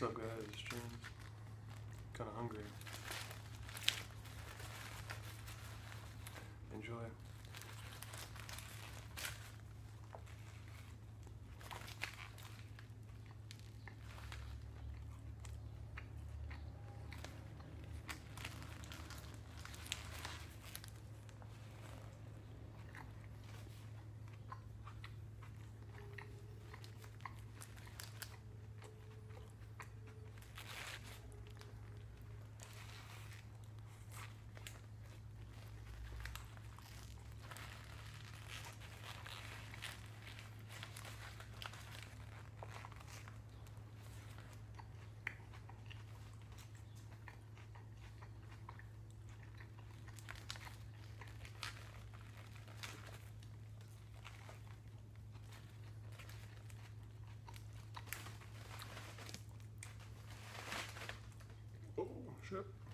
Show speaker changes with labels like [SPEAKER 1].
[SPEAKER 1] What's up, guys? It's Jim. Kind of hungry. trip.